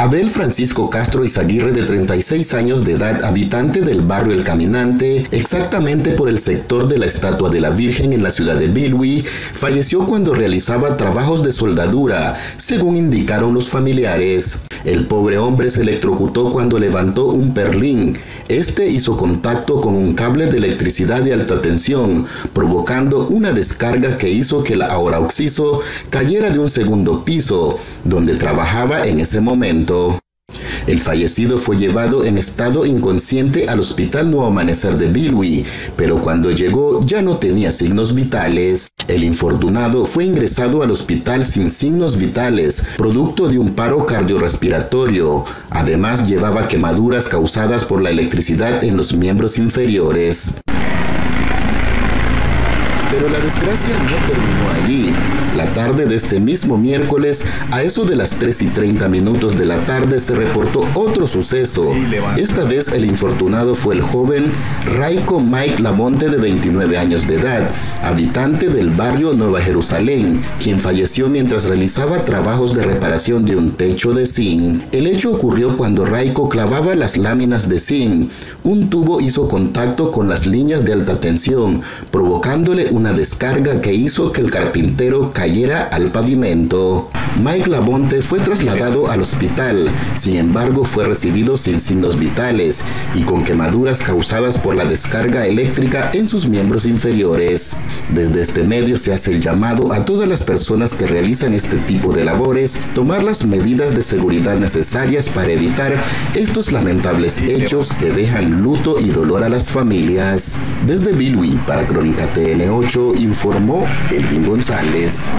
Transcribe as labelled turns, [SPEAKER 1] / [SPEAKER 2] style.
[SPEAKER 1] Abel Francisco Castro Izaguirre, de 36 años de edad, habitante del barrio El Caminante, exactamente por el sector de la estatua de la Virgen en la ciudad de Bilwi, falleció cuando realizaba trabajos de soldadura, según indicaron los familiares. El pobre hombre se electrocutó cuando levantó un perlín. Este hizo contacto con un cable de electricidad de alta tensión, provocando una descarga que hizo que el ahora oxiso cayera de un segundo piso, donde trabajaba en ese momento. El fallecido fue llevado en estado inconsciente al Hospital Nuevo Amanecer de Bilwi, pero cuando llegó ya no tenía signos vitales. El infortunado fue ingresado al hospital sin signos vitales, producto de un paro cardiorrespiratorio. Además llevaba quemaduras causadas por la electricidad en los miembros inferiores. Pero la desgracia no terminó allí. La tarde de este mismo miércoles, a eso de las 3 y 30 minutos de la tarde, se reportó otro suceso. Esta vez el infortunado fue el joven Raiko Mike Labonte de 29 años de edad, habitante del barrio Nueva Jerusalén, quien falleció mientras realizaba trabajos de reparación de un techo de zinc. El hecho ocurrió cuando Raiko clavaba las láminas de zinc. Un tubo hizo contacto con las líneas de alta tensión, provocándole una descarga que hizo que el carpintero cayera al pavimento. Mike Labonte fue trasladado al hospital, sin embargo fue recibido sin signos vitales y con quemaduras causadas por la descarga eléctrica en sus miembros inferiores. Desde este medio se hace el llamado a todas las personas que realizan este tipo de labores tomar las medidas de seguridad necesarias para evitar estos lamentables hechos que dejan luto y dolor a las familias. Desde Bilwi para Crónica TN8 informó Elvin González.